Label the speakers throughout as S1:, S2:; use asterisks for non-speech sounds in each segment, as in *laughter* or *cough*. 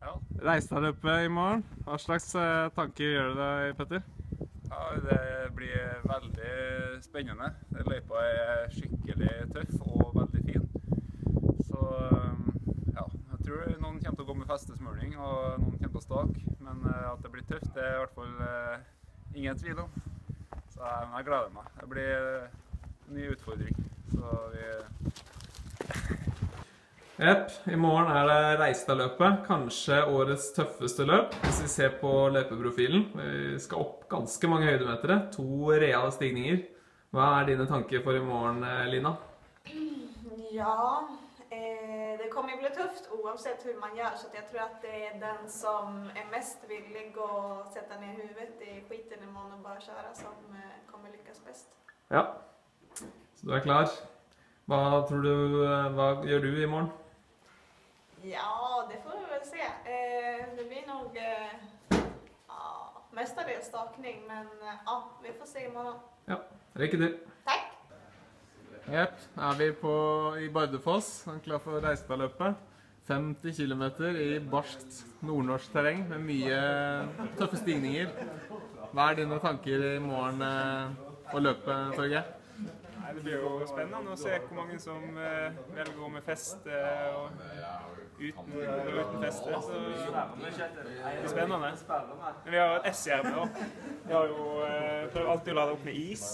S1: Ja.
S2: opp i morgen. Hva slags eh, tanker gjør du deg, Petter?
S1: ja, det blir veldig spennende. Løypa er skikkelig tøff og veldig fin. Så ja, jeg tror noen kommer til å gå med festesmurning, og noen kommer til å stake. Men eh, at det blir tøft, det er i hvert fall eh, ingen tvil om. Så jeg gleder meg. Det blir en ny utfordring. Så vi
S2: Jepp. I morgen er det Reistadløpet. Kanskje årets tøffeste løp, hvis vi ser på løpeprofilen. Vi skal opp ganske mange høydemetere. To reale stigninger. Hva er dine tanker for i morgen, Lina?
S3: Ja, eh, det kommer jo bli tøft oavsett hvordan man gjør, så jeg tror at det er den som er mest villig å sette ned huvudet i skiten morgen og bare kjøre, som eh, kommer lykkes best.
S2: Ja. Så du er klar. Hva tror du eh, Hva gjør du i morgen?
S3: Ja, det får vi väl se. Eh, det blir nog eh, ja, mestadels stakning men eh, ja, vi får se imorgon.
S2: Ja. Lykke til.
S3: Takk.
S2: Jepp. Er vi på, i Bardufoss, er klar for Reistadløpet. 50 km i barskt nordnorsk terreng med mye tøffe stigninger. Hva er dine tanker i morgen eh, å løpe, Torgeir?
S4: Nei, Det blir jo spennende å se hvor mange som uh, velger å gå med feste og uten, og uten feste. Så det blir spennende. Men vi har et S-jerv òg. Vi har jo uh, prøver alltid å lade opp med is.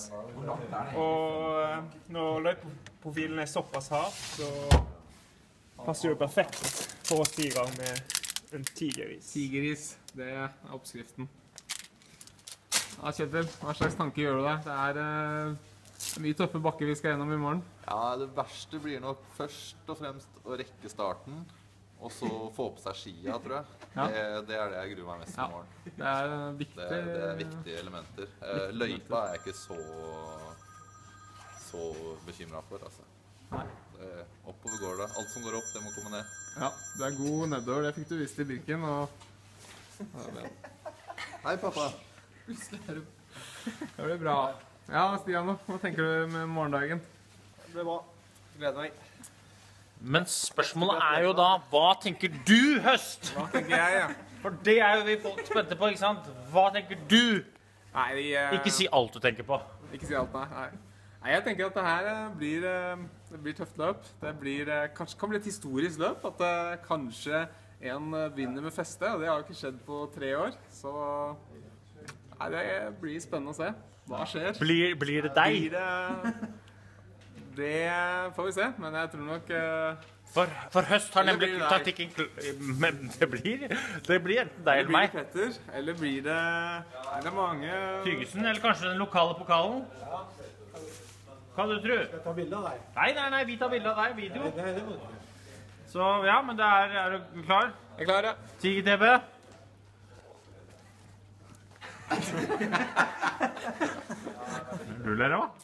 S4: Og eh, når løypeprofilen er såpass hard, så passer det perfekt for å stige i gang med en tigeris.
S2: Tigeris, det er oppskriften. Ja, Kjetil, hva slags tanke gjør du deg? Det er eh, mye tøffe bakker vi skal gjennom i morgen.
S5: Ja, det verste blir nok først og fremst å rekke starten, og så få på seg skia, tror jeg.
S2: Ja.
S5: Det, det er det jeg gruer meg mest
S2: til
S5: i morgen.
S2: Det er eh, viktig.
S5: Det, det er viktige elementer. Viktig løypa er jeg ikke så så bekymra for, altså.
S2: Nei.
S5: Oppover går det. Alt som går opp, det må komme ned.
S2: Ja, du er god nedover. Det fikk du vist i Birken. Og ja,
S5: Hei, pappa. *laughs*
S2: det blir bra. Ja, Stian, hva tenker du med morgendagen?
S4: Det blir bra. Gleder meg.
S6: Men spørsmålet er jo da Hva tenker du, Høst?
S2: Hva tenker jeg, ja?
S6: For det er jo vi folk spente på, ikke sant? Hva tenker du?
S2: Nei, eh,
S6: Ikke si alt du tenker på.
S2: Ikke si alt, nei. nei. Nei, jeg tenker at det her eh, blir, eh, det blir tøft løp. Det blir, eh, kanskje kan bli et historisk løp. At det kanskje en vinner med feste. Og det har jo ikke skjedd på tre år. Så nei, det blir spennende å se. Hva skjer?
S6: Blir, blir det deg?
S2: Blir det Det får vi se. Men jeg tror nok eh,
S6: For, for Høst har nemlig tatt ikke Men det blir, det blir enten deg
S2: Eller
S6: eller
S2: blir det
S6: meg.
S2: Petter? Eller blir det Er det mange
S6: Tygesen, eller kanskje den lokale pokalen? Hva du tror du?
S7: Ta bilde av deg.
S6: Nei, nei, nei, vi tar bilde av deg. Video. Så ja, men det er, er du klar?
S2: Jeg er klar, ja.
S6: Tiger-TV? Du ler òg?